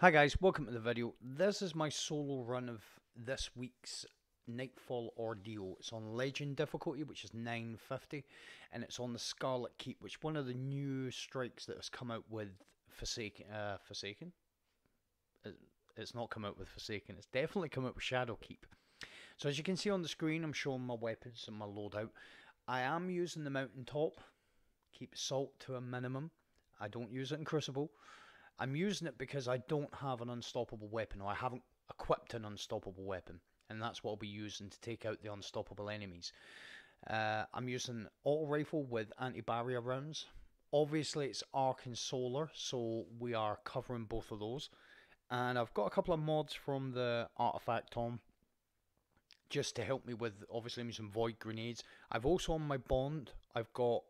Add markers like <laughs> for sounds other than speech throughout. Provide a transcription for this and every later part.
Hi guys, welcome to the video. This is my solo run of this week's Nightfall Ordeal. It's on Legend difficulty, which is 950, and it's on the Scarlet Keep, which one of the new strikes that has come out with Forsaken. Uh, Forsaken? It's not come out with Forsaken, it's definitely come out with Shadowkeep. So as you can see on the screen, I'm showing my weapons and my loadout. I am using the Mountaintop, keep salt to a minimum. I don't use it in Crucible. I'm using it because I don't have an unstoppable weapon, or I haven't equipped an unstoppable weapon, and that's what I'll be using to take out the unstoppable enemies. Uh, I'm using auto rifle with anti-barrier rounds. Obviously, it's arc and solar, so we are covering both of those. And I've got a couple of mods from the artifact Tom just to help me with obviously I'm using void grenades. I've also on my bond I've got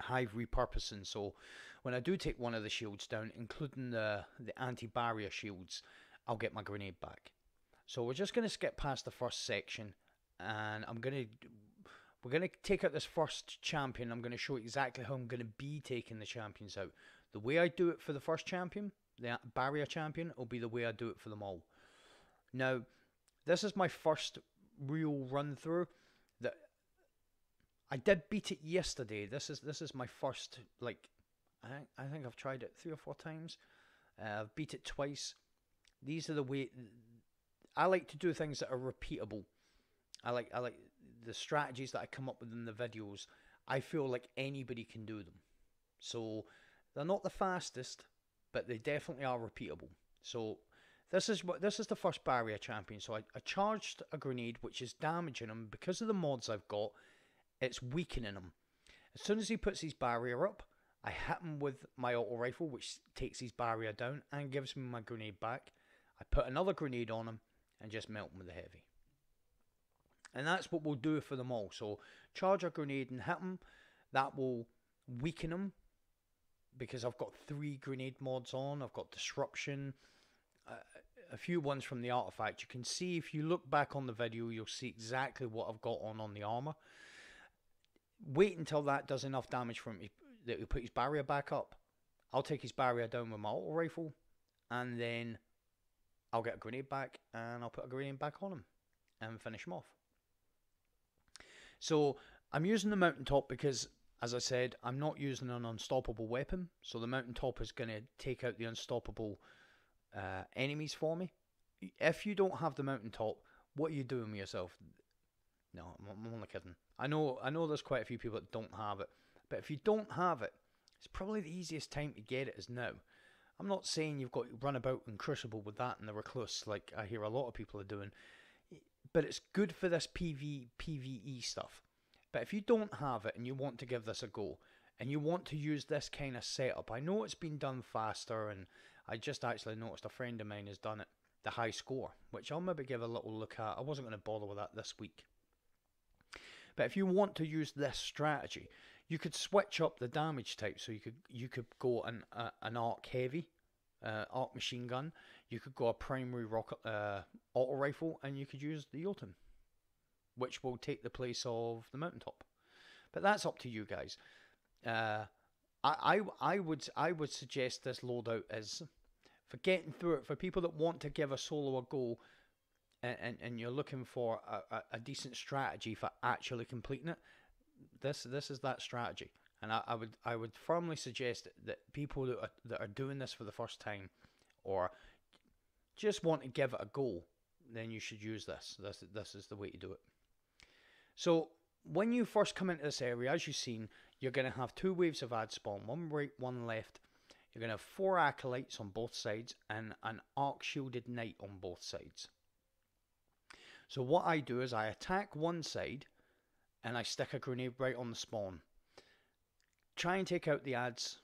hive repurposing so when I do take one of the shields down, including the, the anti-barrier shields, I'll get my grenade back. So we're just going to skip past the first section, and I'm going to we're going to take out this first champion. I'm going to show exactly how I'm going to be taking the champions out. The way I do it for the first champion, the barrier champion, will be the way I do it for them all. Now, this is my first real run through. That I did beat it yesterday. This is this is my first like I, think I think I've tried it three or four times. Uh, I've beat it twice. These are the way I like to do things that are repeatable. I like I like the strategies that I come up with in the videos. I feel like anybody can do them. So they're not the fastest, but they definitely are repeatable. So this is what this is the first barrier champion. So I, I charged a grenade which is damaging him because of the mods I've got. It's weakening him. As soon as he puts his barrier up, I hit him with my auto rifle, which takes his barrier down and gives me my grenade back. I put another grenade on him and just melt him with the heavy. And that's what we'll do for them all. So charge a grenade and hit him. That will weaken him because I've got three grenade mods on. I've got disruption, uh, a few ones from the artifact. You can see if you look back on the video, you'll see exactly what I've got on on the armor. Wait until that does enough damage for me that he put his barrier back up. I'll take his barrier down with my auto rifle, and then I'll get a grenade back, and I'll put a grenade back on him, and finish him off. So I'm using the mountaintop because, as I said, I'm not using an unstoppable weapon. So the mountaintop is going to take out the unstoppable uh, enemies for me. If you don't have the mountaintop, what are you doing with yourself? No, I'm only kidding. I know, I know. There's quite a few people that don't have it. But if you don't have it, it's probably the easiest time to get it is now. I'm not saying you've got to run about and crucible with that in the recluse like I hear a lot of people are doing, but it's good for this PV PVE stuff. But if you don't have it and you want to give this a go, and you want to use this kind of setup, I know it's been done faster, and I just actually noticed a friend of mine has done it, the high score, which I'll maybe give a little look at. I wasn't going to bother with that this week. But if you want to use this strategy, you could switch up the damage type. So you could you could go an uh, an arc heavy, uh, arc machine gun. You could go a primary rocket uh, auto rifle, and you could use the Jötunn, which will take the place of the mountaintop. But that's up to you guys. Uh, I, I I would I would suggest this loadout is for getting through it for people that want to give a solo a go. And, and, you're looking for a, a decent strategy for actually completing it this this is that strategy, and I, I would I would firmly suggest that people that are, that are doing this for the first time, or just want to give it a go, then you should use this. This this is the way to do it. So when you first come into this area, as you've seen, you're going to have two waves of ad spawn, one right, one left. You're going to have four acolytes on both sides and an arc shielded knight on both sides. So what I do is I attack one side and I stick a grenade right on the spawn. Try and take out the ads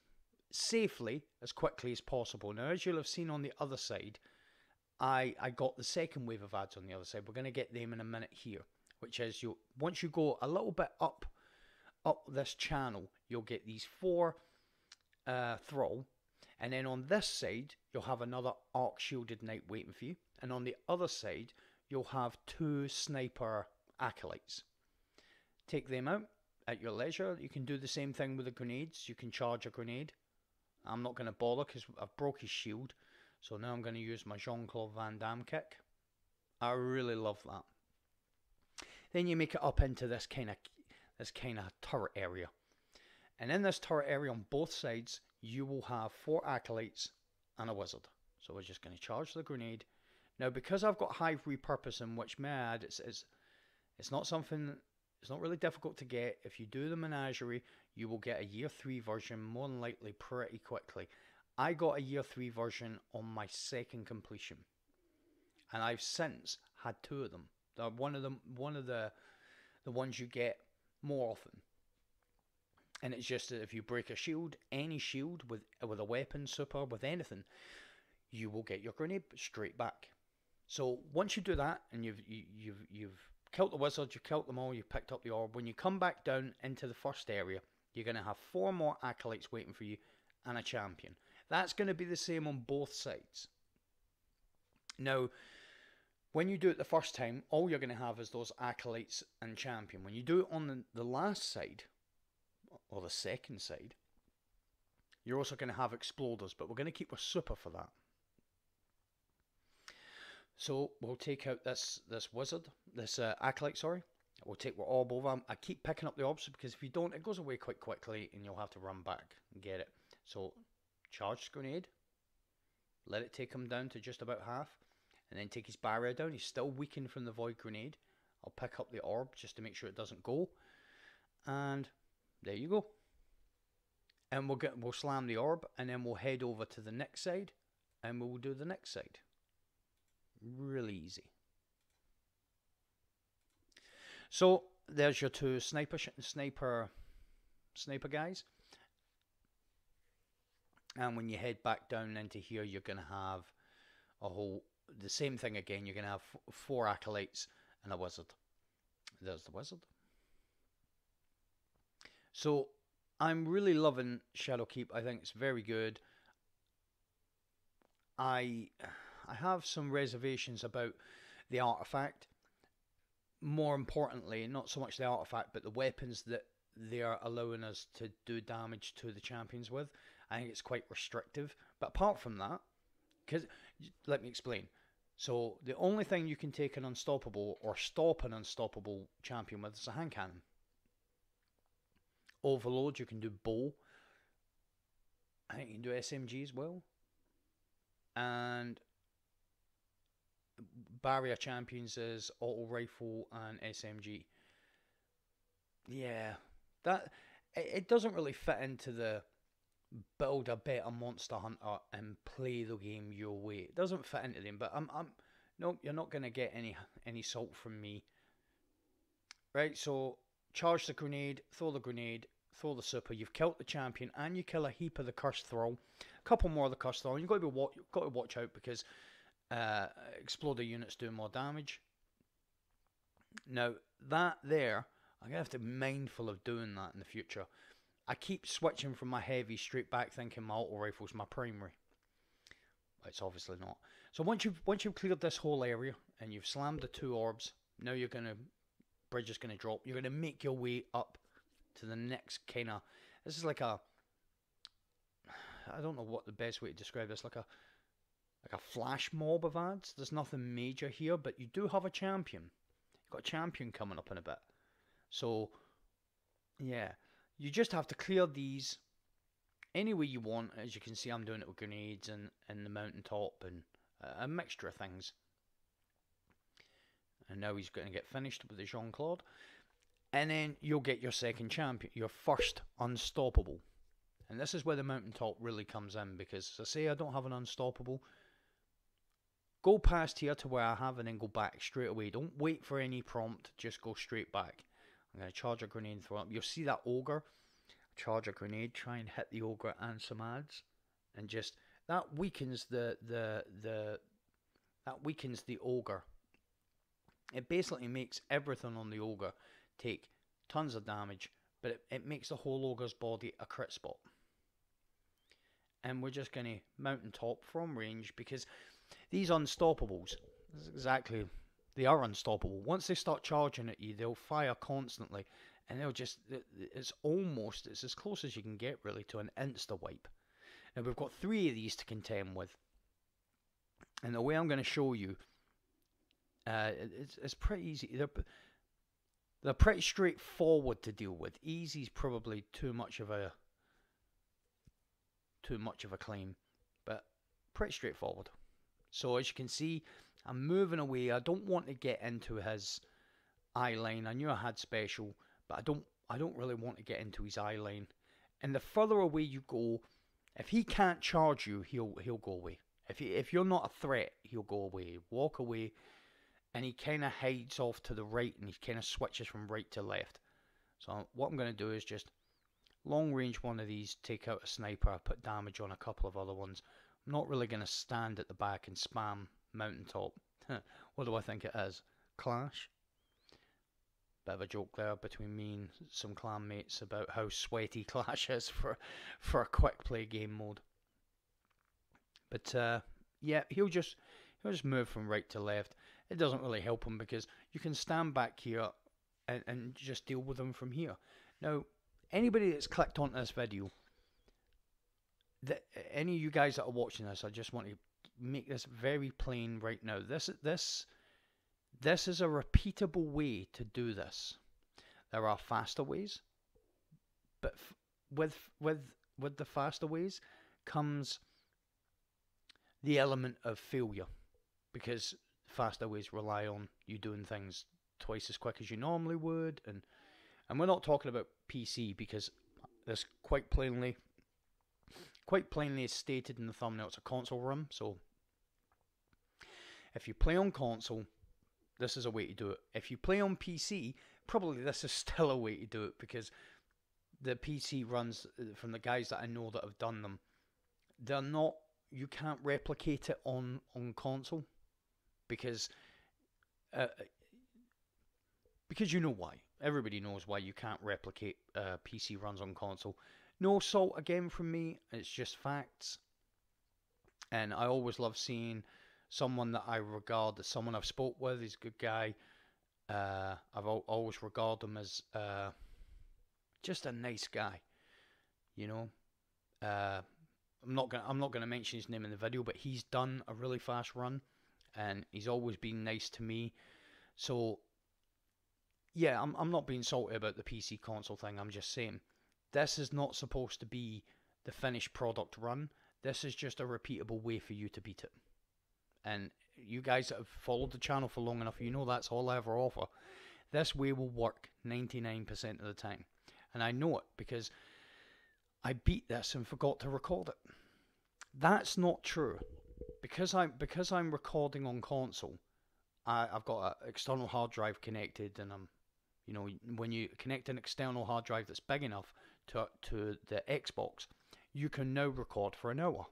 safely as quickly as possible. Now, as you'll have seen on the other side, I, I got the second wave of ads on the other side. We're going to get them in a minute here, which is you once you go a little bit up up this channel, you'll get these four uh, thrall, and then on this side you'll have another arc shielded knight waiting for you, and on the other side you'll have two sniper acolytes. Take them out at your leisure. You can do the same thing with the grenades. You can charge a grenade. I'm not going to bother because I've broke his shield. So now I'm going to use my Jean Claude Van Damme kick. I really love that. Then you make it up into this kind of this kind of turret area. And in this turret area on both sides, you will have four acolytes and a wizard. So we're just going to charge the grenade. Now, because I've got Hive repurposing, which may add, it's, it's, it's not something, it's not really difficult to get. If you do the menagerie, you will get a year three version more than likely pretty quickly. I got a year three version on my second completion, and I've since had two of them. They're one of them, one of the, the ones you get more often. And it's just that if you break a shield, any shield with with a weapon, super, with anything, you will get your grenade straight back. So once you do that, and you've you, you've you've killed the wizard, you've killed them all, you've picked up the orb. When you come back down into the first area, you're going to have four more acolytes waiting for you and a champion. That's going to be the same on both sides. Now, when you do it the first time, all you're going to have is those acolytes and champion. When you do it on the, the last side, or the second side, you're also going to have exploders, but we're going to keep a super for that. So we'll take out this this wizard, this uh, acolyte, sorry. We'll take our orb over. I keep picking up the orbs because if you don't, it goes away quite quickly and you'll have to run back and get it. So charge grenade, let it take him down to just about half, and then take his barrier down. He's still weakened from the void grenade. I'll pick up the orb just to make sure it doesn't go. And there you go. And we'll get we'll slam the orb and then we'll head over to the next side and we'll do the next side. Really easy. So there's your two sniper sniper sniper guys. And when you head back down into here, you're going to have a whole the same thing again. You're going to have four acolytes and a wizard. There's the wizard. So I'm really loving Shadowkeep. I think it's very good. I I have some reservations about the artifact. More importantly, not so much the artifact, but the weapons that they are allowing us to do damage to the champions with. I think it's quite restrictive. But apart from that, because let me explain. So the only thing you can take an unstoppable or stop an unstoppable champion with is a hand cannon. Overload, you can do bow. I think you can do SMG as well. And barrier champions is auto rifle and SMG. Yeah, that it, it doesn't really fit into the build a better monster hunter and play the game your way. It doesn't fit into them, but I'm I'm no, you're not gonna get any any salt from me. Right, so charge the grenade, throw the grenade, throw the super. You've killed the champion, and you kill a heap of the cursed thrall. A couple more of the cursed thrall. You've got to be what you've got to watch out because uh, exploder units do more damage. Now that there, I'm gonna have to be mindful of doing that in the future. I keep switching from my heavy straight back, thinking my auto rifle's my primary. It's obviously not. So once you've once you've cleared this whole area and you've slammed the two orbs, now you're gonna bridge is gonna drop. You're gonna make your way up to the next kind of. This is like a. I don't know what the best way to describe this. Like a, like a flash mob of ads. There's nothing major here, but you do have a champion. You've got a champion coming up in a bit. So, yeah, you just have to clear these any way you want. As you can see, I'm doing it with grenades and, and the mountaintop and uh, a mixture of things. And now he's going to get finished with the Jean Claude and then you'll get your second champion, your first unstoppable. And this is where the mountaintop really comes in because I say I don't have an unstoppable. Go past here to where I have and then go back straight away. Don't wait for any prompt, just go straight back. I'm going to charge a grenade and throw up. You'll see that ogre. Charge a grenade, try and hit the ogre and some ads. And just, that weakens the, the, the, that weakens the ogre. It basically makes everything on the ogre take tons of damage, but it, it makes the whole ogre's body a crit spot. And we're just going to mountain top from range because these unstoppables, exactly, they are unstoppable. Once they start charging at you, they'll fire constantly, and they'll just, it's almost, it's as close as you can get really to an insta wipe. Now we've got three of these to contend with. And the way I'm going to show you, uh, it's, it's pretty easy. They're, they're pretty straightforward to deal with. Easy's probably too much of a too much of a claim, but pretty straightforward. So as you can see, I'm moving away. I don't want to get into his eye line. I knew I had special, but I don't I don't really want to get into his eye line. And the further away you go, if he can't charge you, he'll he'll go away. If he, if you're not a threat, he'll go away. Walk away, and he kind of hides off to the right, and he kind of switches from right to left. So what I'm going to do is just long range one of these, take out a sniper, put damage on a couple of other ones. Not really going to stand at the back and spam mountaintop. <laughs> what do I think it is? Clash? Bit of a joke there between me and some clan mates about how sweaty <laughs> Clash is for for a quick play game mode. But uh, yeah, he'll just he'll just move from right to left. It doesn't really help him because you can stand back here and, and just deal with him from here. Now, anybody that's clicked onto this video, any of you guys that are watching this, I just want to make this very plain right now. This this this is a repeatable way to do this. There are faster ways, but f- with with with the faster ways comes the element of failure because faster ways rely on you doing things twice as quick as you normally would and and we're not talking about PC because this quite plainly quite plainly as stated in the thumbnail it's a console room. so if you play on console this is a way to do it. If you play on PC, probably this is <laughs> still a way to do it because the PC runs uh, from the guys that I know that have done them. They're not. You can't replicate it on on console because uh, because you know why. Everybody knows why you can't replicate uh, PC runs on console. No salt again from me. It's just facts. And I always love seeing someone that I regard as someone I've spoke with. He's a good guy. Uh, I've al- always regard him as uh, just a nice guy. You know, uh, I'm not gonna I'm not gonna mention his name in the video, but he's done a really fast run, and he's always been nice to me. So, yeah, I'm I'm not being salty about the PC console thing. I'm just saying this is not supposed to be the finished product run. This is just a repeatable way for you to beat it and you guys that have followed the channel for long enough, you know that's all I ever offer. This way will work 99% of the time. And I know it because I beat this and forgot to record it. That's not true. Because I'm because I'm recording on console, I, I've got an external hard drive connected and I'm you know, when you connect an external hard drive that's big enough to to the Xbox, you can now record for an hour.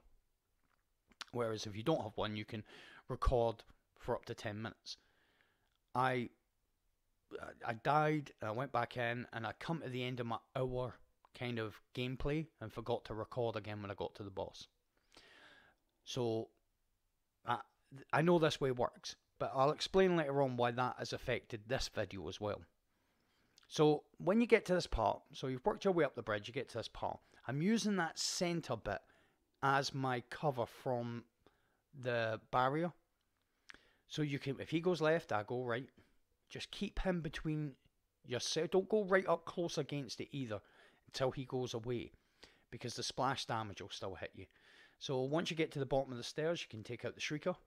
Whereas if you don't have one, you can record for up to 10 minutes. I I died, I went back in, and I come to the end of my hour kind of gameplay and forgot to record again when I got to the boss. So I, I know this way works, but I'll explain later on why that has affected this video as well. So when you get to this part, so you've worked your way up the bridge, you get to this part. I'm using that center bit as my cover from the barrier. So you can, if he goes left, I go right. Just keep him between yourself. Don't go right up close against it either until he goes away, because the splash damage will still hit you. So once you get to the bottom of the stairs, you can take out the shrieker.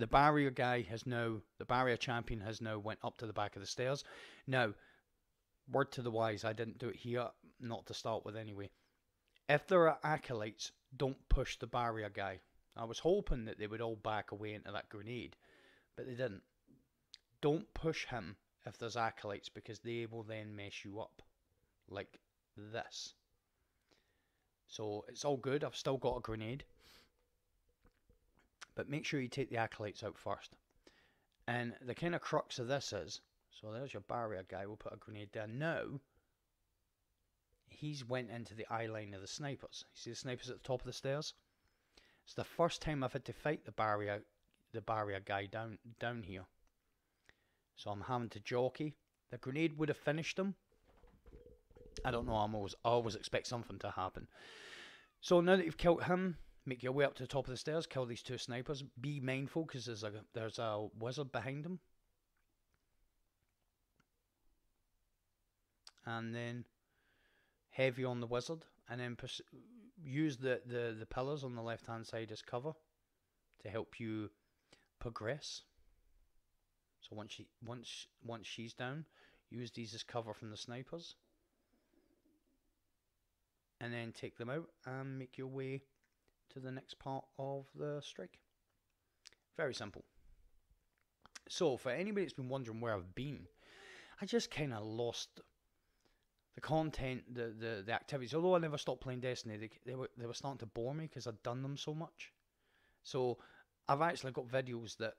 The barrier guy has now, the barrier champion has now went up to the back of the stairs. Now, word to the wise, I didn't do it here, not to start with anyway. If there are acolytes, don't push the barrier guy. I was hoping that they would all back away into that grenade, but they didn't. Don't push him if there's acolytes because they will then mess you up. Like this. So it's all good. I've still got a grenade. But make sure you take the acolytes out first. And the kind of crux of this is so there's your barrier guy. We'll put a grenade there. Now, he's went into the eye line of the snipers. You see the snipers at the top of the stairs? It's the first time I've had to fight the barrier the barrier guy down down here. So I'm having to jockey. The grenade would have finished him. I don't know, I'm always always expect something to happen. So now that you've killed him, make your way up to the top of the stairs, kill these two snipers. Be mindful because there's a there's a wizard behind them. And then heavy on the wizard, and then use the, the, the pillars on the left hand side as cover to help you progress. So once she once once she's down, use these as cover from the snipers. And then take them out and make your way to the next part of the streak. Very simple. So for anybody that's been wondering where I've been, I just kind of lost the content, the, the the activities. Although I never stopped playing Destiny, they they were they were starting to bore me because I'd done them so much. So I've actually got videos that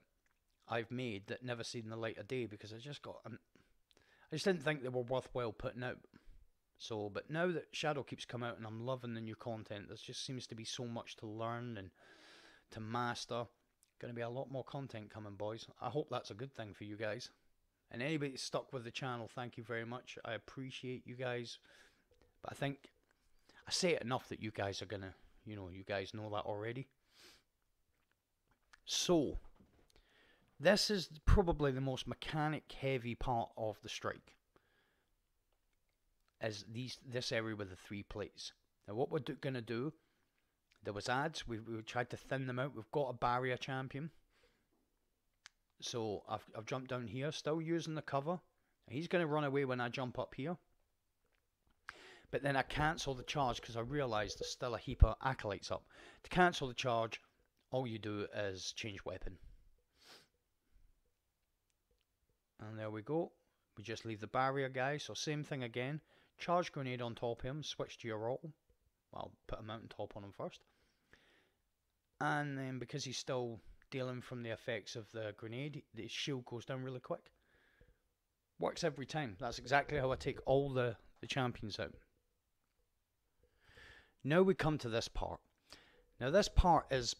I've made that never seen the light of day because I just got um, I just didn't think they were worthwhile putting out. So, but now that Shadowkeep's coming out and I'm loving the new content, there just seems to be so much to learn and to master. Going to be a lot more content coming, boys. I hope that's a good thing for you guys. And anybody stuck with the channel, thank you very much. I appreciate you guys. But I think I say it enough that you guys are going to, you know, you guys know that already. So, this is probably the most mechanic heavy part of the strike. Is these this area with the three plates. Now what we're going to do, there was ads, we, we tried to thin them out. We've got a barrier champion. So I've, I've jumped down here, still using the cover. He's going to run away when I jump up here. But then I cancel the charge because I realise there's still a heap of acolytes up. To cancel the charge, all you do is change weapon. And there we go. We just leave the barrier guy. So same thing again. Charge grenade on top of him. Switch to your auto. Well, put a mountain top on him first. And then because he's still dealing from the effects of the grenade, the shield goes down really quick. Works every time. That's exactly how I take all the, the champions out. Now we come to this part. Now this part is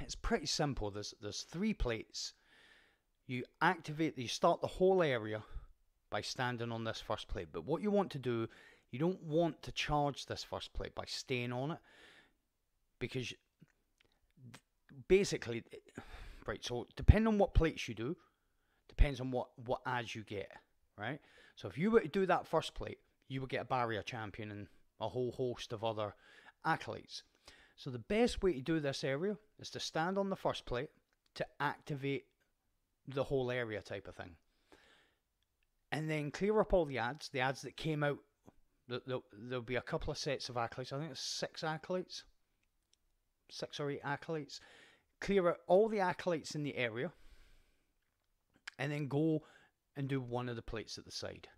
it's pretty simple. There's there's three plates. You activate you start the whole area by standing on this first plate. But what you want to do, you don't want to charge this first plate by staying on it because basically, right. So depending on what plates you do, depends on what what ads you get, right? So if you were to do that first plate, you would get a barrier champion and a whole host of other acolytes. So the best way to do this area is to stand on the first plate to activate the whole area type of thing. And then clear up all the ads, the ads that came out. There'll be a couple of sets of acolytes. I think it's six acolytes. Six or eight acolytes clear out all the acolytes in the area, and then go and do one of the plates at the side.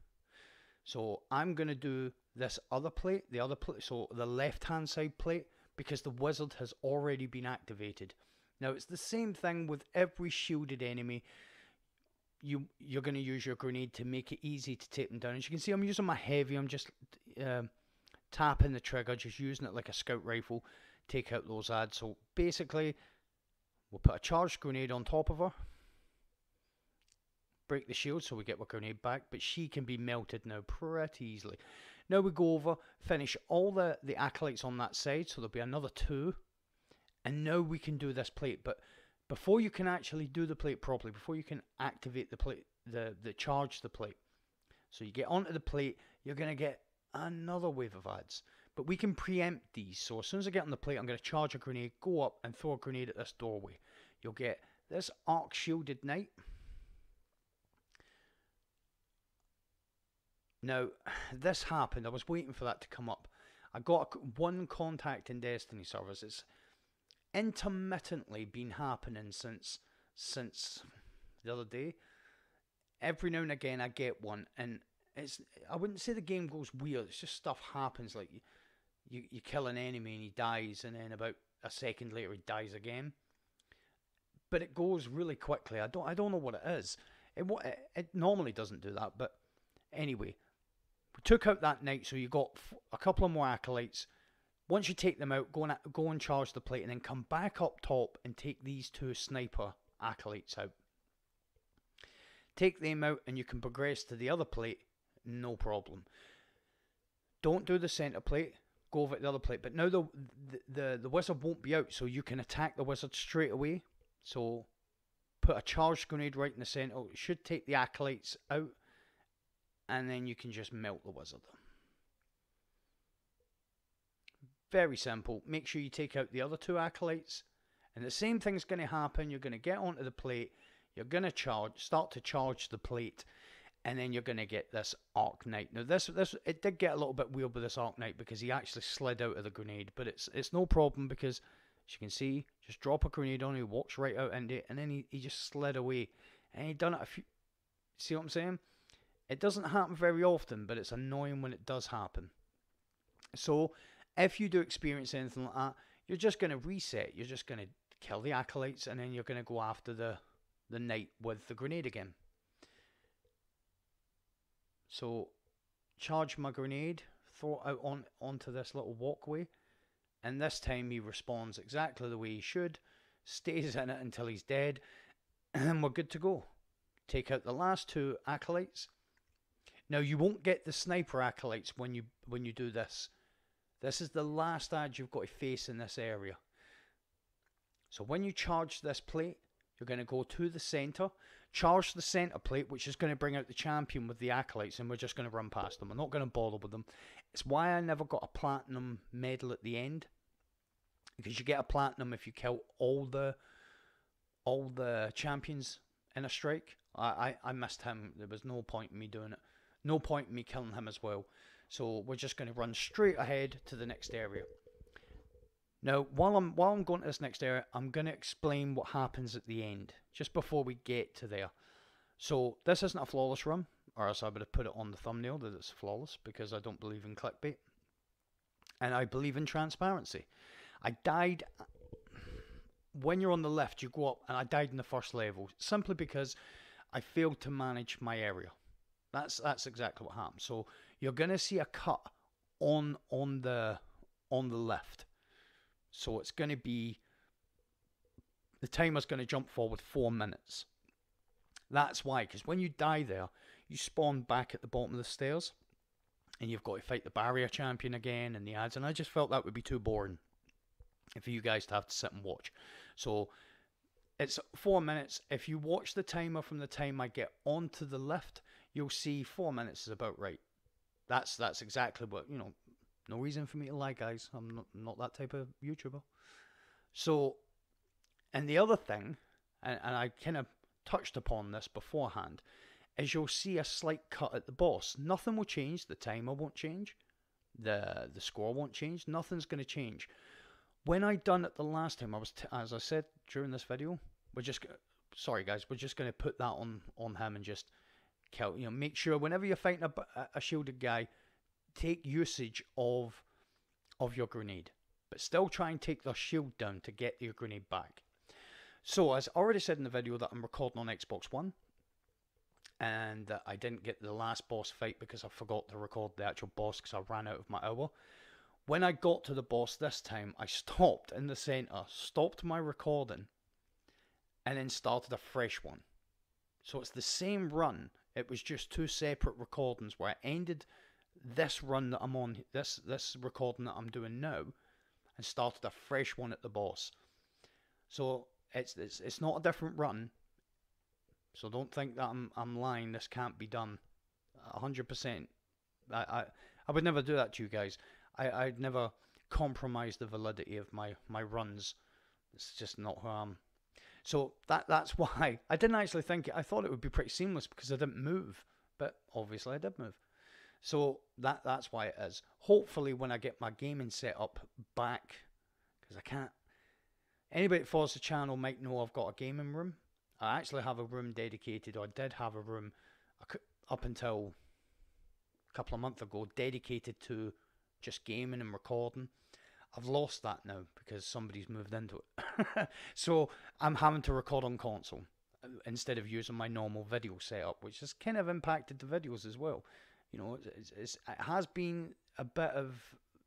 So I'm going to do this other plate, the other plate, so the left hand side plate, because the wizard has already been activated. Now it's the same thing with every shielded enemy. You you're going to use your grenade to make it easy to take them down. As you can see, I'm using my heavy. I'm just uh, tapping the trigger, just using it like a scout rifle. Take out those ads. So basically, We'll put a charged grenade on top of her. Break the shield so we get our grenade back, but she can be melted now pretty easily. Now we go over, finish all the, the acolytes on that side, so there'll be another two. And now we can do this plate, but before you can actually do the plate properly, before you can activate the plate, the, the charge the plate. So you get onto the plate, you're going to get another wave of ads. But we can preempt these. So as soon as I get on the plate, I'm going to charge a grenade, go up and throw a grenade at this doorway. You'll get this arc shielded knight. Now, <sighs> this happened. I was waiting for that to come up. I got one contact in Destiny servers. It's intermittently been happening since since the other day. Every now and again, I get one, and it's I wouldn't say the game goes weird. It's just stuff happens. Like you, you kill an enemy and he dies, and then about a second later he dies again. But it goes really quickly. I don't I don't know what it is. It it, it normally doesn't do that, but anyway, we took out that knight, so you got a couple of more acolytes. Once you take them out, go and go and charge the plate, and then come back up top and take these two sniper acolytes out. Take them out, and you can progress to the other plate, no problem. Don't do the center plate go over to the other plate. But now the, the the the wizard won't be out, so you can attack the wizard straight away. So put a charged grenade right in the center. It should take the acolytes out, and then you can just melt the wizard. Very simple. Make sure you take out the other two acolytes, and the same thing's going to happen. You're going to get onto the plate. You're going to charge, start to charge the plate, and then you're going to get this Arc Knight. Now this this it did get a little bit weird with this Arc Knight because he actually slid out of the grenade, but it's it's no problem because as you can see, just drop a grenade on, he walks right out into it, and then he, he just slid away. And he done it a few. See what I'm saying? It doesn't happen very often, but it's annoying when it does happen. So, if you do experience anything like that, you're just going to reset. You're just going to kill the acolytes, and then you're going to go after the the knight with the grenade again. So, charge my grenade, throw out on onto this little walkway, and this time he responds exactly the way he should, stays in it until he's dead, <clears throat> and we're good to go. Take out the last two acolytes. Now you won't get the sniper acolytes when you when you do this. This is the last ad you've got to face in this area. So when you charge this plate, you're going to go to the center, charge the center plate, which is going to bring out the champion with the acolytes, and we're just going to run past them. We're not going to bother with them. It's why I never got a platinum medal at the end, because you get a platinum if you kill all the all the champions in a strike. I, I, I missed him. There was no point in me doing it. No point in me killing him as well. So we're just going to run straight ahead to the next area. Now, while I'm while I'm going to this next area, I'm going to explain what happens at the end, just before we get to there. So this isn't a flawless run, or else I would have put it on the thumbnail that it's flawless, because I don't believe in clickbait. And I believe in transparency. I died when you're on the left, you go up, and I died in the first level simply because I failed to manage my area. That's that's exactly what happened. So you're gonna see a cut on on the on the left so it's going to be the timer's going to jump forward four minutes. That's why, because when you die there, you spawn back at the bottom of the stairs, and you've got to fight the barrier champion again and the ads. And I just felt that would be too boring for you guys to have to sit and watch. So it's four minutes. If you watch the timer from the time I get onto the lift, you'll see four minutes is about right. That's that's exactly what you know. No reason for me to lie, guys. I'm not, not that type of YouTuber. So, and the other thing, and, and I kind of touched upon this beforehand, is you'll see a slight cut at the boss. Nothing will change. The timer won't change. The the score won't change. Nothing's going to change. When I done it the last time, I was, as I said during this video, we're just, sorry guys, we're just going to put that on on him and just kill. You know, make sure whenever you're fighting a, a shielded guy, take usage of of your grenade, but still try and take their shield down to get your grenade back. So, as I already said in the video that I'm recording on Xbox One, and I didn't get the last boss fight because I forgot to record the actual boss because I ran out of my hour. When I got to the boss this time, I stopped in the center, stopped my recording, and then started a fresh one. So it's the same run. It was just two separate recordings where I ended this run that I'm on, this this recording that I'm doing now, and started a fresh one at the boss. So it's it's it's not a different run. So don't think that I'm I'm lying. This can't be done. hundred percent. I, I I would never do that to you guys. I I'd never compromise the validity of my my runs. It's just not who I am. So that that's <laughs> why I didn't actually think it. I thought it would be pretty seamless because I didn't move, but obviously I did move. So that that's why it is. Hopefully, when I get my gaming setup back, because I can't. Anybody that follows the channel might know I've got a gaming room. I actually have a room dedicated, or I did have a room up until a couple of months ago dedicated to just gaming and recording. I've lost that now because somebody's moved into it. <laughs> so I'm having to record on console uh, instead of using my normal video setup, which has kind of impacted the videos as well you know, it's, it's, it has been a bit of,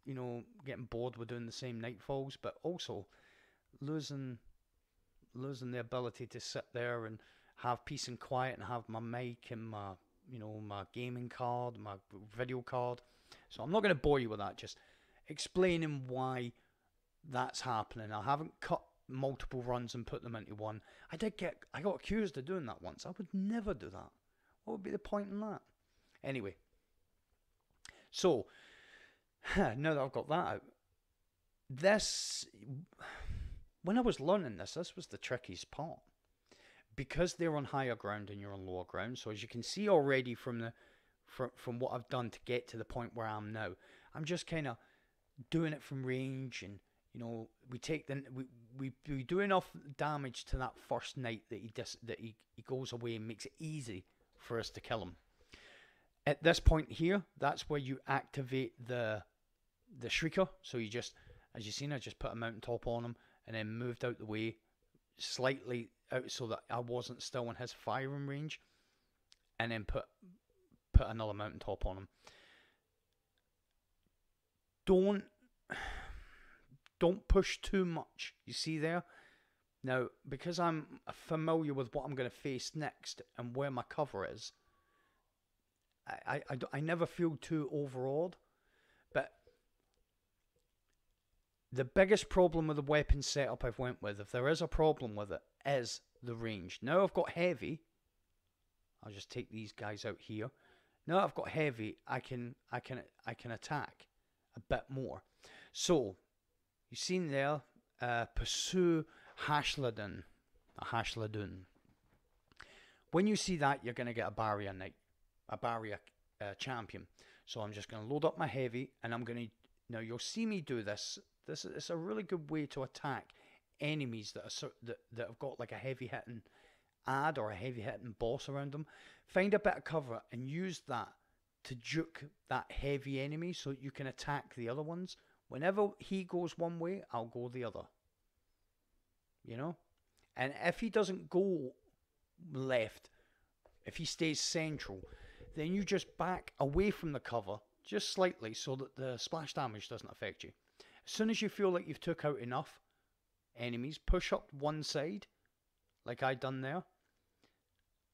you know, getting bored with doing the same nightfalls, but also losing losing the ability to sit there and have peace and quiet and have my mic and my, you know, my gaming card, my video card. So I'm not going to bore you with that. Just explaining why that's happening. I haven't cut multiple runs and put them into one. I did get, I got accused of doing that once. I would never do that. What would be the point in that? Anyway, so <sighs> now that I've got that out, this, when I was learning this, this was the trickiest part. Because they're on higher ground and you're on lower ground, so as you can see already from the from from what I've done to get to the point where I am now, I'm just kind of doing it from range and you know, we take the we, we we do enough damage to that first knight that he dis, that he, he goes away and makes it easy for us to kill him. At this point here, that's where you activate the the shrieker. So you just, as you've seen, I just put a mountain top on him and then moved out the way slightly out so that I wasn't still in his firing range, and then put put another mountain top on him. Don't don't push too much. You see there? Now, because I'm familiar with what I'm going to face next and where my cover is, I, I, I, never feel too overawed. But the biggest problem with the weapon setup I've went with, if there is a problem with it, is the range. Now I've got heavy. I'll just take these guys out here. Now I've got heavy, I can I can I can attack a bit more. So You've seen there, uh, pursue Hashladun. Hashladun. When you see that, you're going to get a barrier knight, a barrier uh, champion. So I'm just going to load up my heavy, and I'm going to. Now you'll see me do this. This is a really good way to attack enemies that are that that have got like a heavy hitting ad or a heavy hitting boss around them. Find a bit of cover and use that to juke that heavy enemy so you can attack the other ones Whenever he goes one way, I'll go the other. You know? And if he doesn't go left, if he stays central, then you just back away from the cover just slightly so that the splash damage doesn't affect you. As soon as you feel like you've took out enough enemies, push up one side, like I done there,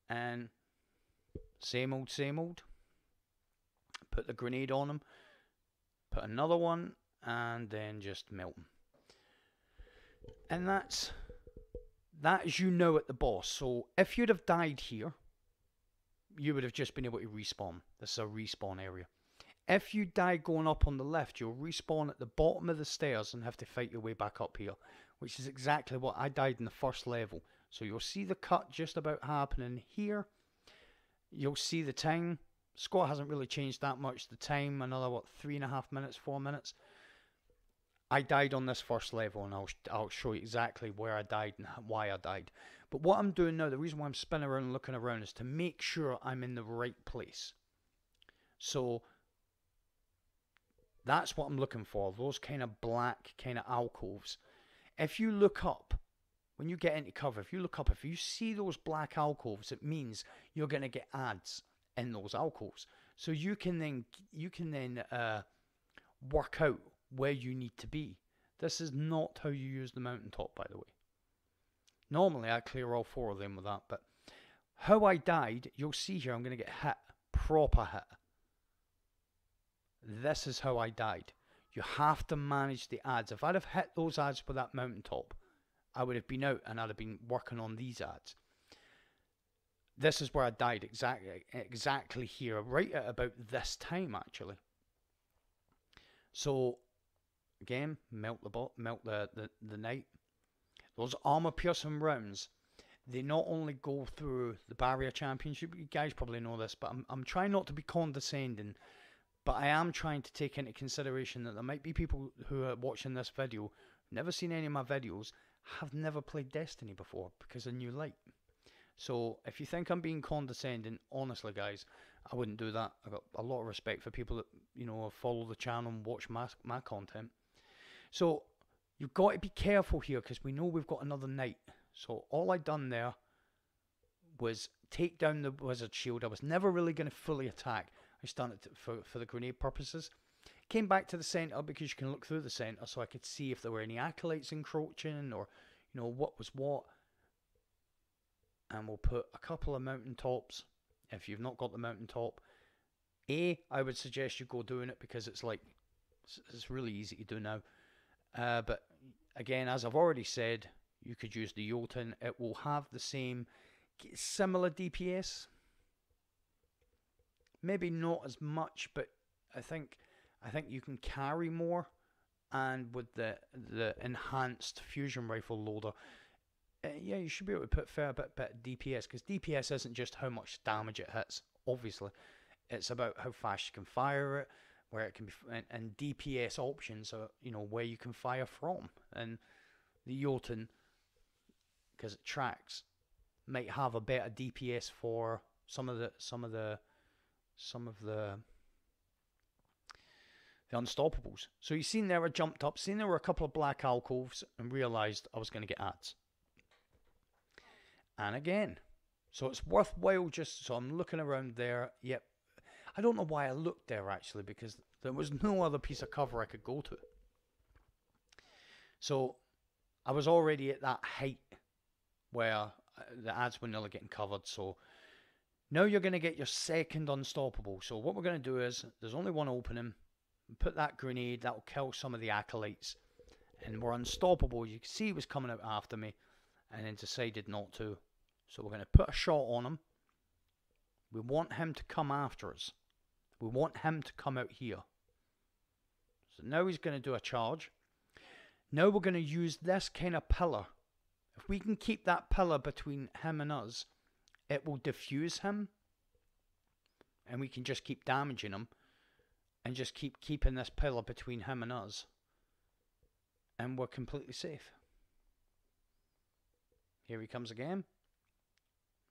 and same old, same old. Put the grenade on him, put another one, and then just melt them. And that's that as you know at the boss. So if you'd have died here, you would have just been able to respawn. This is a respawn area. If you die going up on the left, you'll respawn at the bottom of the stairs and have to fight your way back up here, which is exactly what I died in the first level. So you'll see the cut just about happening here. You'll see the time. Score hasn't really changed that much. The time, another, what, three and a half minutes, four minutes. I died on this first level, and I'll I'll show you exactly where I died and why I died. But what I'm doing now, the reason why I'm spinning around and looking around is to make sure I'm in the right place. So that's what I'm looking for. Those kind of black kind of alcoves. If you look up, when you get into cover, if you look up, if you see those black alcoves, it means you're going to get ads in those alcoves. So you can then you can then uh, work out where you need to be. This is not how you use the mountaintop, by the way. Normally, I clear all four of them with that, but how I died, you'll see here, I'm going to get hit. Proper hit. This is how I died. You have to manage the ads. If I'd have hit those ads with that mountaintop, I would have been out and I'd have been working on these ads. This is where I died exactly exactly here, right at about this time actually. So Again, melt the melt the, the, the knight. Those armor piercing rounds, they not only go through the barrier championship, you guys probably know this, but I'm, I'm trying not to be condescending, but I am trying to take into consideration that there might be people who are watching this video, never seen any of my videos, have never played Destiny before because of New Light. So if you think I'm being condescending, honestly, guys, I wouldn't do that. I've got a lot of respect for people that you know follow the channel and watch my my content. So you've got to be careful here because we know we've got another knight. So all I done there was take down the wizard shield. I was never really going to fully attack. I started for, for the grenade purposes. Came back to the center because you can look through the center so I could see if there were any acolytes encroaching or, you know, what was what. And we'll put a couple of mountain tops. If you've not got the mountain top, A, I would suggest you go doing it because it's like it's really easy to do now. Uh, but again, as I've already said, you could use the Jötunn. It will have the same, similar DPS. Maybe not as much, but I think I think you can carry more, and with the the enhanced fusion rifle loader, uh, yeah, you should be able to put fair bit bit DPS because DPS isn't just how much damage it hits. Obviously, it's about how fast you can fire it, where it can be, and, and DPS options are you know where you can fire from, and the Jötunn because it tracks might have a better DPS for some of the some of the some of the the unstoppables. So you seen there I jumped up, seen there were a couple of black alcoves and realised I was going to get ads. And again, so it's worthwhile just so I'm looking around there. Yep. I don't know why I looked there actually because there was no other piece of cover I could go to. So I was already at that height where uh, the ads were nearly getting covered. So now you're going to get your second unstoppable. So what we're going to do is there's only one opening. Put that grenade. That'll kill some of the acolytes. And we're unstoppable. You can see he was coming out after me. And then decided not to. So we're going to put a shot on him. We want him to come after us. We want him to come out here. So now he's going to do a charge. Now we're going to use this kind of pillar if we can keep that pillar between him and us, it will diffuse him. And we can just keep damaging him. And just keep keeping this pillar between him and us. And we're completely safe. Here he comes again.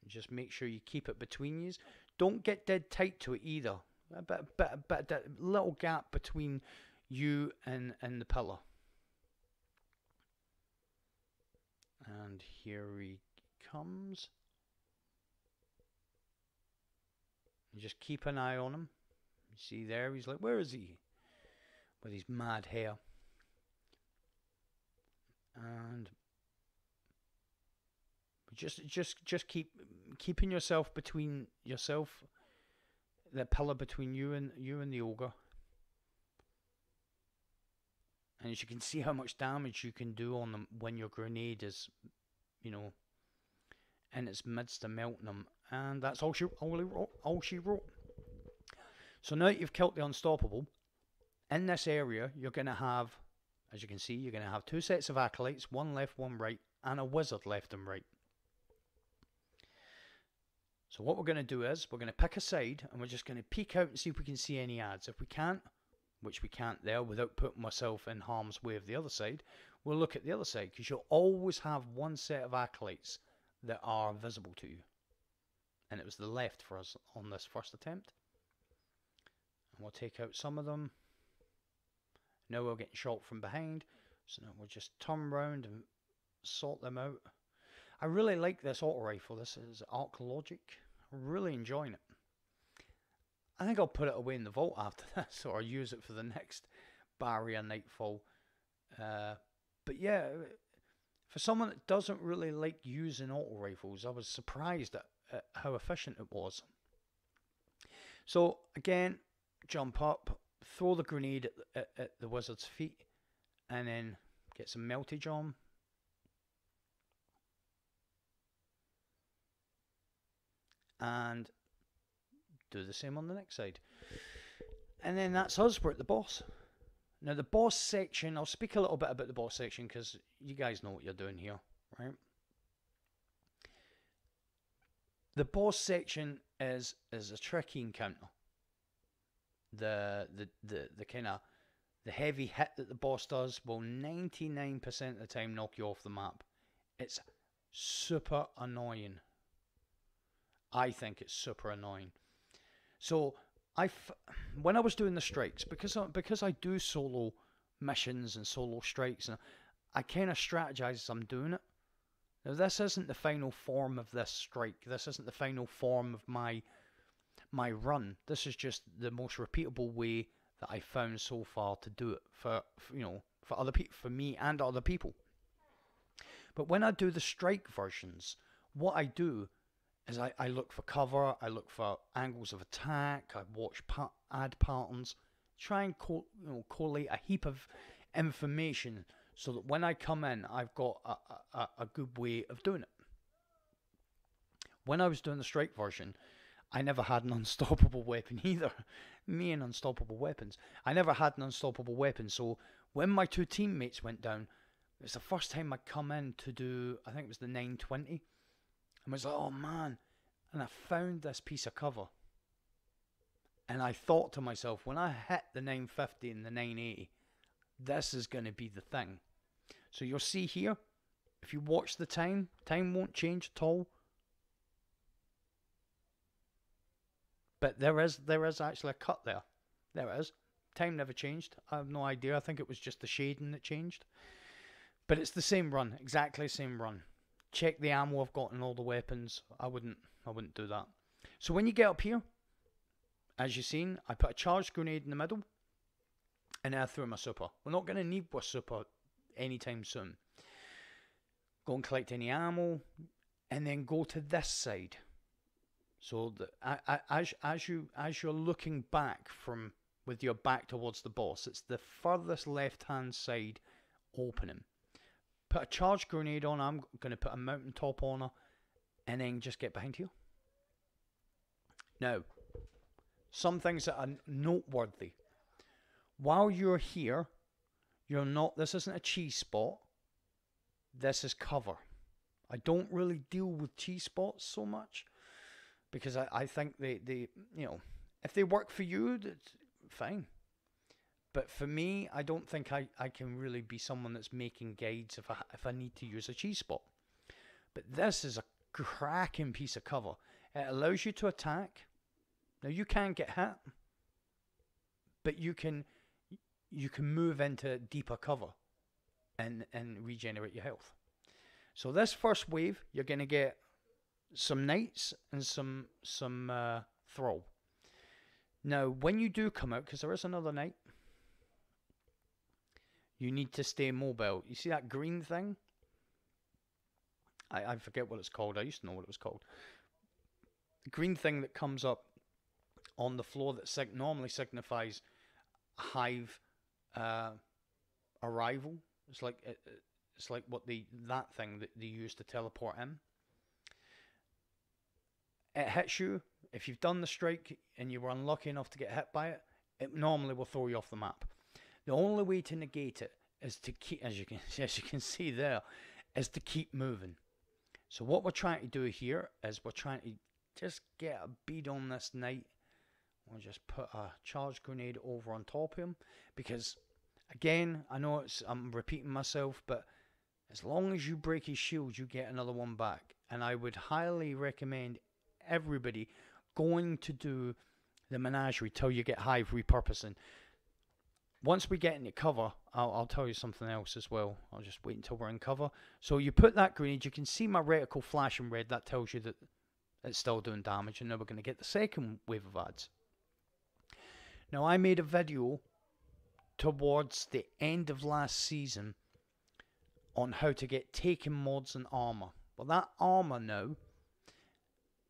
Just make sure you keep it between you. Don't get dead tight to it either. A bit, bit, bit, bit, little gap between you and, and the pillar. And here he comes. And just keep an eye on him. You see there, he's like, where is he? With his mad hair. And just just just keep keeping yourself between yourself the pillar between you and you and the ogre and as you can see how much damage you can do on them when your grenade is, you know, in its midst of melting them. And that's all she, all, all she wrote. So now that you've killed the unstoppable, in this area you're going to have, as you can see, you're going to have two sets of acolytes, one left, one right, and a wizard left and right. So what we're going to do is we're going to pick a side and we're just going to peek out and see if we can see any ads. If we can't, which we can't there without putting myself in harm's way of the other side, we'll look at the other side because you'll always have one set of acolytes that are visible to you. And it was the left for us on this first attempt. And we'll take out some of them. Now we're getting shot from behind. So now we'll just turn around and sort them out. I really like this auto rifle. This is Arc Logic. Really enjoying it. I think I'll put it away in the vault after <laughs> this, or use it for the next barrier nightfall. Uh, but yeah, for someone that doesn't really like using auto rifles, I was surprised at, at how efficient it was. So again, jump up, throw the grenade at, at, at the wizard's feet, and then get some meltage on. And do the same on the next side. And then that's us, we're at the boss. Now, the boss section, I'll speak a little bit about the boss section because you guys know what you're doing here, right? The boss section is is a tricky encounter. The the the, the kind of the heavy hit that the boss does will 99% of the time knock you off the map. It's super annoying. I think it's super annoying. So I, when I was doing the strikes, because I, because I do solo missions and solo strikes, and I kind of strategize as I'm doing it. Now this isn't the final form of this strike. This isn't the final form of my my run. This is just the most repeatable way that I found so far to do it for, for you know for other people, for me and other people. But when I do the strike versions, what I do is I, I look for cover, I look for angles of attack, I watch pa- ad patterns. Try and co- you know, collate a heap of information so that when I come in, I've got a, a, a good way of doing it. When I was doing the strike version, I never had an <laughs> unstoppable weapon either. Me and unstoppable weapons. I never had an unstoppable weapon. So when my two teammates went down, it's the first time I come in to do. I think it was the 920. I was like, oh man, and I found this piece of cover. And I thought to myself, when I hit the 950 and the 980, this is going to be the thing. So you'll see here, if you watch the time, time won't change at all. But there is there is actually a cut there. There is. Time never changed. I have no idea. I think it was just the shading that changed. But it's the same run, exactly the same run. Check the ammo I've got and all the weapons. I wouldn't I wouldn't do that. So when you get up here, as you've seen, I put a charged grenade in the middle and I threw my super. We're not going to need a super anytime soon. Go and collect any ammo and then go to this side. So that as as you as you're looking back from with your back towards the boss, it's the furthest left hand side opening. Put a charge grenade on. I'm going to put a mountain top on her, and then just get behind you. Now, some things that are noteworthy. While you're here, you're not. This isn't a cheese spot. This is cover. I don't really deal with cheese spots so much because I, I think they, they, you know, if they work for you, that's fine. But for me, I don't think I, I can really be someone that's making guides if I, if I need to use a cheese spot. But this is a cracking piece of cover. It allows you to attack. Now you can get hit, but you can you can move into deeper cover and and regenerate your health. So this first wave, you're going to get some knights and some some uh, thrall. Now, when you do come out, because there is another knight, you need to stay mobile. You see that green thing? I, I forget what it's called. I used to know what it was called. The green thing that comes up on the floor that sig- normally signifies hive uh, arrival. It's like it, it's like what the that thing that they use to teleport in it hits you, if you've done the strike and you were unlucky enough to get hit by it, it normally will throw you off the map. The only way to negate it is to keep, as you can <laughs> as you can see there, is to keep moving. So what we're trying to do here is we're trying to just get a bead on this knight. We'll just put a charge grenade over on top of him because, again, I know it's I'm repeating myself, but as long as you break his shield, you get another one back. And I would highly recommend everybody going to do the menagerie till you get hive repurposing. Once we get into cover, I'll, I'll tell you something else as well. I'll just wait until we're in cover. So you put that grenade, you can see my reticle flashing red. That tells you that it's still doing damage, and now we're going to get the second wave of ads. Now, I made a video towards the end of last season on how to get taken mods and armor. Well, that armor now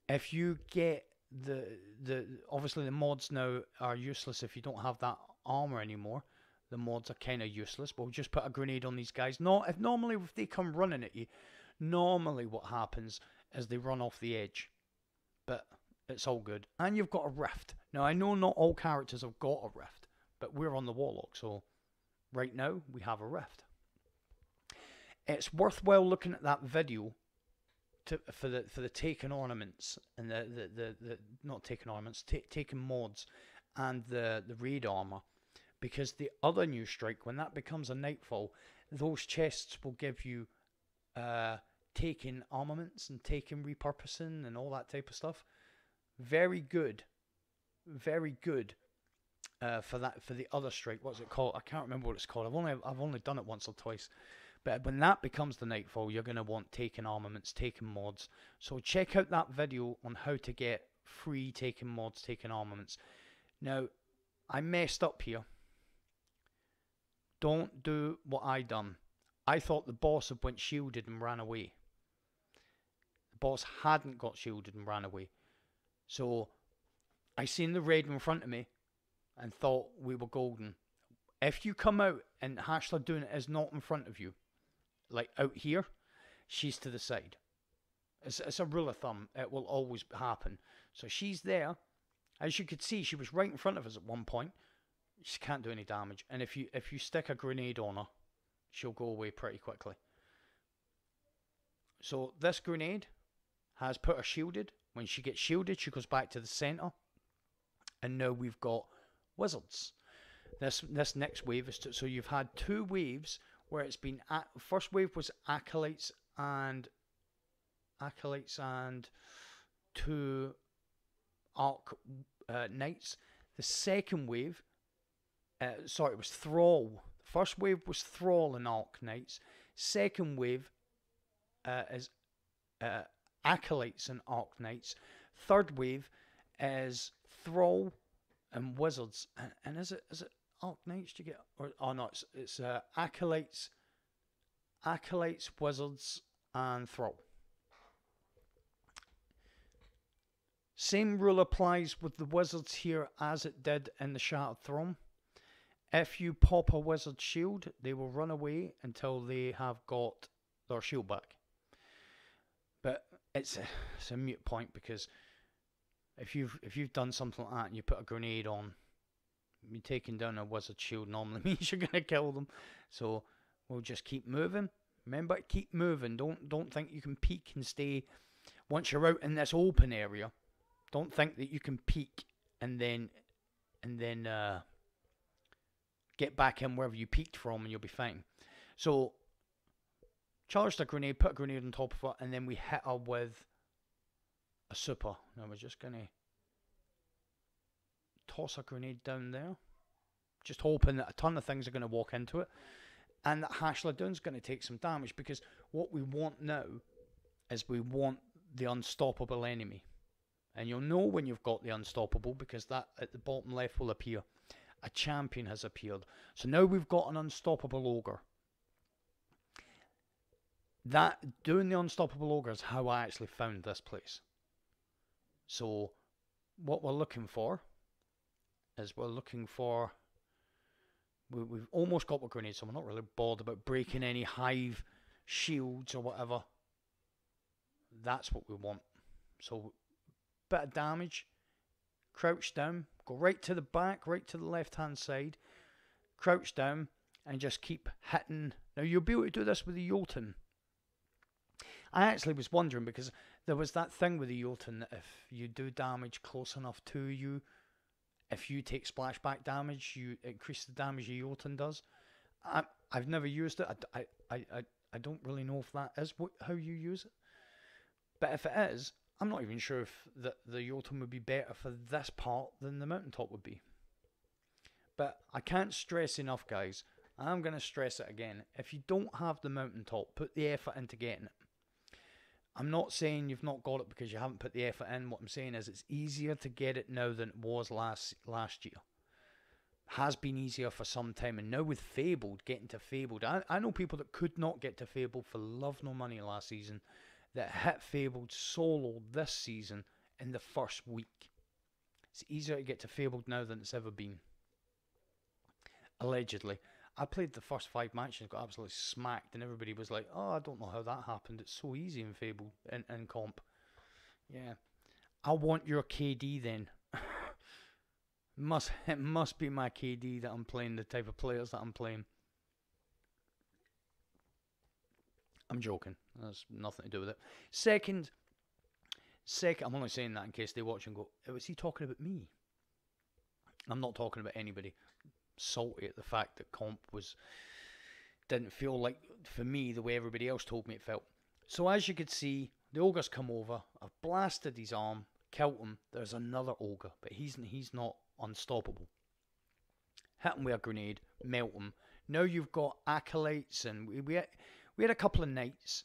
if you get the the obviously the mods now are useless if you don't have that armor anymore. The mods are kind of useless. But we'll just put a grenade on these guys. No, if normally if they come running at you, normally what happens is they run off the edge. But it's all good. And you've got a rift. Now I know not all characters have got a rift, but we're on the warlock, so right now we have a rift. It's worthwhile looking at that video to, for the for the taken ornaments and the the, the, the not taken ornaments, t- taken mods, and the the raid armor, because the other new strike when that becomes a nightfall, those chests will give you uh taken armaments and taken repurposing and all that type of stuff. Very good, very good. Uh, for that for the other strike, what's it called? I can't remember what it's called. I've only I've only done it once or twice. But when that becomes the Nightfall, you're going to want taken armaments, taken mods. So check out that video on how to get free taken mods, taken armaments. Now, I messed up here. Don't do what I done. I thought the boss had went shielded and ran away. The boss hadn't got shielded and ran away. So I seen the raid in front of me. and thought we were golden. If you come out and Hashler doing it is not in front of you, like out here, she's to the side. It's, it's a rule of thumb. It will always happen. So she's there. As you could see, she was right in front of us at one point. She can't do any damage. And if you if you stick a grenade on her, she'll go away pretty quickly. So this grenade has put her shielded. When she gets shielded, she goes back to the center. And now we've got wizards. This this next wave is to, so you've had two waves where it's been at, first wave was acolytes and acolytes and two arc uh, knights. The second wave, uh, sorry, it was thrall. First wave was thrall and arc knights. Second wave uh, is uh, acolytes and arc knights. Third wave is thrall and wizards. And, and is it is it arc knights? You get? Or, oh no, it's, it's uh, acolytes, acolytes, wizards, and thrall. Same rule applies with the wizards here as it did in the Shattered Throne. If you pop a wizard shield, they will run away until they have got their shield back. But it's a, it's a mute point because if you've if you've done something like that and you put a grenade on, you're taking down a wizard shield normally <laughs> means you're gonna kill them. So we'll just keep moving. Remember, keep moving. Don't don't think you can peek and stay. Once you're out in this open area, don't think that you can peek and then and then uh, get back in wherever you peaked from and you'll be fine. So charge the grenade, put a grenade on top of it, and then we hit her with a super. Now we're just gonna toss a grenade down there. Just hoping that a ton of things are gonna walk into it. And that Hashladun's gonna take some damage because what we want now is we want the unstoppable enemy. And you'll know when you've got the unstoppable because that at the bottom left will appear. A champion has appeared. So now we've got an unstoppable ogre that doing the unstoppable ogre is how I actually found this place. So, what we're looking for is we're looking for. We, we've almost got what we need, so we're not really bothered about breaking any hive shields or whatever. That's what we want. So, bit of damage. Crouch down. Go right to the back, right to the left hand side. Crouch down and just keep hitting. Now, you'll be able to do this with the Jötunn I actually was wondering because there was that thing with the Jötunn that if you do damage close enough to you, if you take splashback damage, you increase the damage your Jötunn does. I, I've never used it. I, I, I, I don't really know if that is what, how you use it. But if it is, I'm not even sure if the, the Jötunn would be better for this part than the mountaintop would be. But I can't stress enough, guys. I'm going to stress it again. If you don't have the mountaintop, put the effort into getting it. I'm not saying you've not got it because you haven't put the effort in. What I'm saying is it's easier to get it now than it was last last year. Has been easier for some time, and now with Fabled getting to Fabled, I, I know people that could not get to Fabled for love nor money last season, that hit Fabled solo this season in the first week. It's easier to get to Fabled now than it's ever been. Allegedly. I played the first five matches, got absolutely smacked, and everybody was like, "Oh, I don't know how that happened. It's so easy in Fable in, in comp." Yeah, I want your KD then. <laughs> must it must be my KD that I'm playing, the type of players that I'm playing. I'm joking. That's nothing to do with it. Second, second, I'm only saying that in case they watch and go, oh, "Was he talking about me?" I'm not talking about anybody salty at the fact that comp was didn't feel like for me the way everybody else told me it felt. So as you could see, the ogre's come over. I've blasted his arm, killed him. There's another ogre, but he's he's not unstoppable. Hit him with a grenade, melt him. Now you've got acolytes, and we we we had a couple of knights,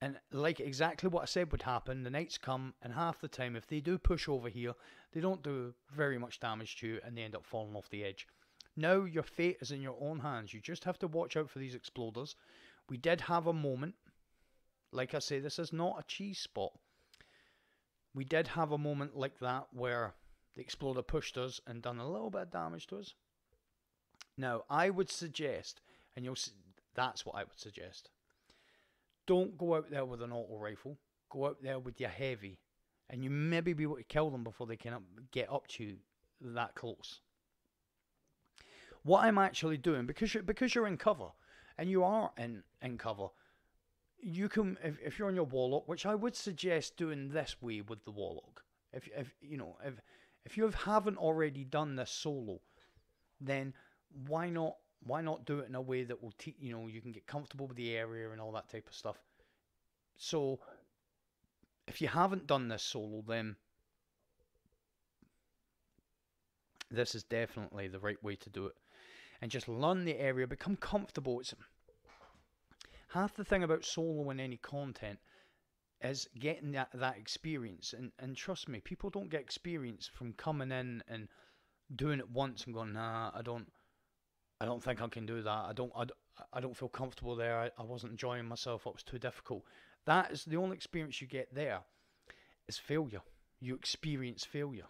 and like exactly what I said would happen. The knights come, and half the time, if they do push over here, they don't do very much damage to you, and they end up falling off the edge. Now your fate is in your own hands. You just have to watch out for these exploders. We did have a moment. Like I say, this is not a cheese spot. We did have a moment like that where the exploder pushed us and done a little bit of damage to us. Now, I would suggest, and you'll see, that's what I would suggest. Don't go out there with an auto rifle. Go out there with your heavy, and you maybe be able to kill them before they can up, get up to you that close. What I'm actually doing, because you're, because you're in cover, and you are in, in cover, you can if, if you're on your warlock, which I would suggest doing this way with the warlock. If if you know if if you haven't already done this solo, then why not why not do it in a way that will teach you know you can get comfortable with the area and all that type of stuff. So if you haven't done this solo, then this is definitely the right way to do it. And just learn the area, become comfortable. It's half the thing about solo in any content is getting that, that experience. And, and trust me, people don't get experience from coming in and doing it once and going, nah, I don't, I don't think I can do that. I don't, I, I don't feel comfortable there. I, I wasn't enjoying myself. It was too difficult. That is the only experience you get there is failure. You experience failure.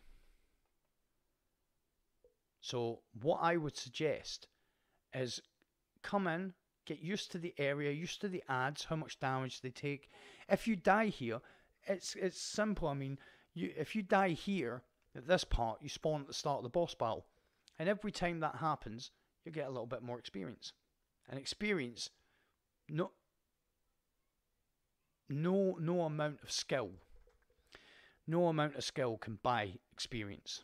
So what I would suggest is come in, Get used to the area, used to the ads, how much damage they take. If you die here, it's it's simple. I mean, you if you die here at this part, you spawn at the start of the boss battle, and every time that happens, you get a little bit more experience. And experience, no, no, no amount of skill, no amount of skill can buy experience.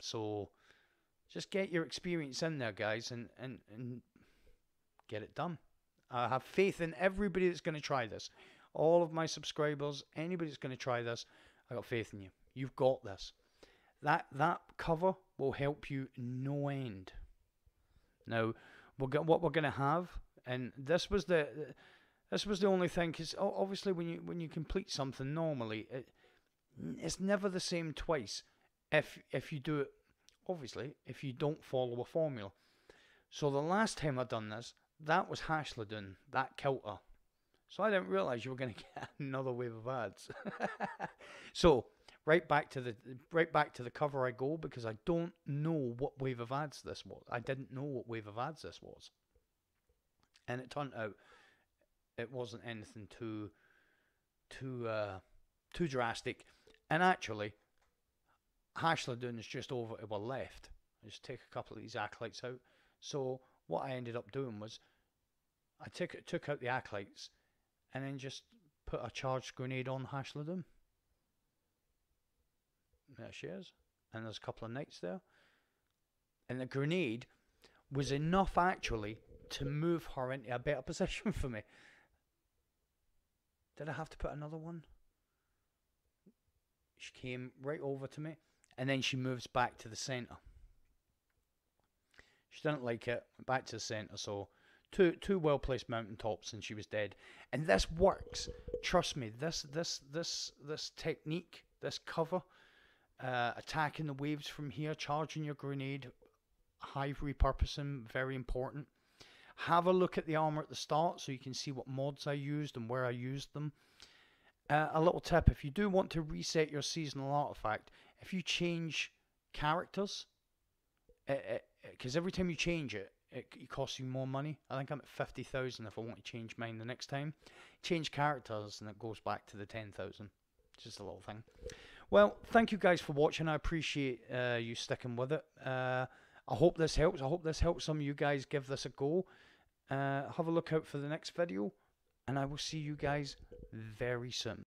So, just get your experience in there, guys, and and and get it done. I have faith in everybody that's going to try this. All of my subscribers, anybody that's going to try this, I got faith in you. You've got this. That that cover will help you no end. Now, we'll get what we're going to have, and this was the this was the only thing because obviously when you when you complete something normally, it, it's never the same twice. If if you do it, obviously, if you don't follow a formula. So the last time I done this, that was Hashladun, that counter. So I didn't realize you were going <laughs> to get another wave of ads. <laughs> so right back to the right back to the cover I go because I don't know what wave of ads this was. I didn't know what wave of ads this was, and it turned out it wasn't anything too too uh, too drastic. And actually, Hashladun is just over to our left. I just take a couple of these acolytes out. So what I ended up doing was I took took out the acolytes and then just put a charged grenade on Hashladun. Uh, there she is. And there's a couple of knights there. And the grenade was enough actually to move her into a better <laughs> position for me. Did I have to put another one? She came right over to me and then she moves back to the centre. She didn't like it. Back to the centre, so two two well placed mountain tops and she was dead. And this works. Trust me, this this this this technique, this cover, uh, attacking the waves from here, charging your grenade, hive repurposing, very important. Have a look at the armor at the start so you can see what mods I used and where I used them. Uh, a little tip if you do want to reset your seasonal artifact, if you change characters, because every time you change it, it, it costs you more money. I think I'm at 50,000 if I want to change mine the next time. Change characters and it goes back to the 10,000. Just a little thing. Well, thank you guys for watching. I appreciate uh, you sticking with it. Uh, I hope this helps. I hope this helps some of you guys give this a go. Uh, have a look out for the next video. And I will see you guys very soon.